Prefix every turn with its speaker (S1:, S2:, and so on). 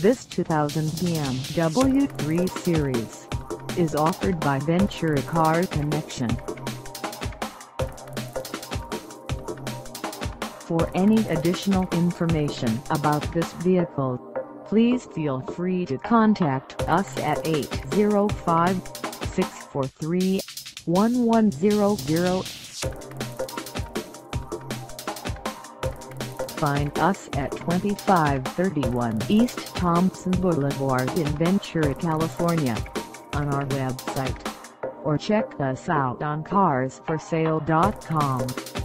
S1: This 2000 BMW 3 Series is offered by Ventura Car Connection. For any additional information about this vehicle, please feel free to contact us at 805-643-1100. Find us at 2531 East Thompson Boulevard in Ventura, California on our website or check us out on carsforsale.com.